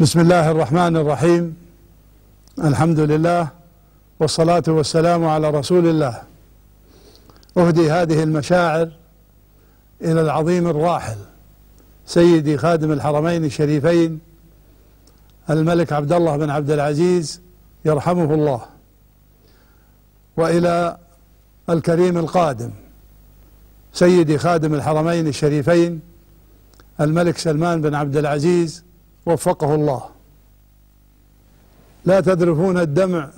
بسم الله الرحمن الرحيم. الحمد لله والصلاة والسلام على رسول الله. أهدي هذه المشاعر إلى العظيم الراحل سيدي خادم الحرمين الشريفين الملك عبد الله بن عبد العزيز يرحمه الله وإلى الكريم القادم سيدي خادم الحرمين الشريفين الملك سلمان بن عبد العزيز وفقه الله. لا تذرفون الدمع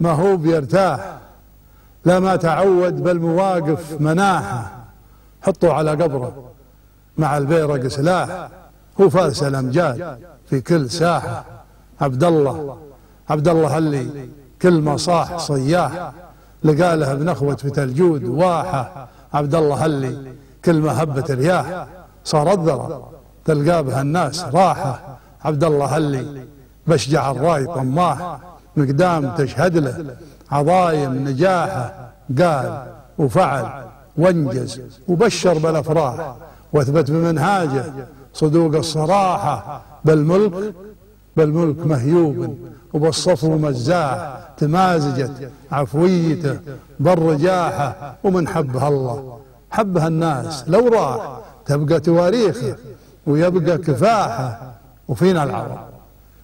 ما هو بيرتاح. لا ما تعود بل مواقف مناحة. حطوا على قبره مع البيرق سلاح. هو فارس الأمجاد في كل ساحة. عبد الله عبد الله اللي كل ما صاح صياح لقاله بنخوة في الجود واحة. عبد الله اللي كل ما هبت رياح. صار الذرة. تلقى بها الناس راحة. عبد الله اللي بشجع الرأي طماح مقدام تشهد له عظايم نجاحه. قال وفعل وانجز وبشر بالأفراح وأثبت بمنهاجه صدوق الصراحة. بالملك بالملك مهيوب وبالصفو مزاح تمازجت عفويته بالرجاحة. ومن حبها الله حبها الناس لو راح تبقى تواريخه. ويبقى كفاحة وفينا العوض.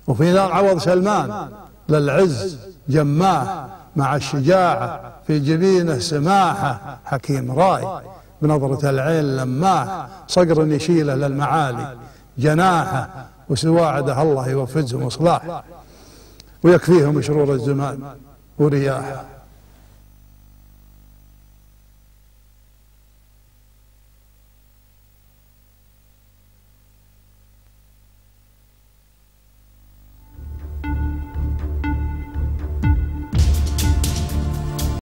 وفينا العوض سلمان للعز جماه مع الشجاعة في جبينه سماحة. حكيم راي بنظرة العين لماه صقر يشيله للمعالي جناحه وسواعده الله يوفزهم إصلاح. ويكفيهم شرور الزمان ورياحه.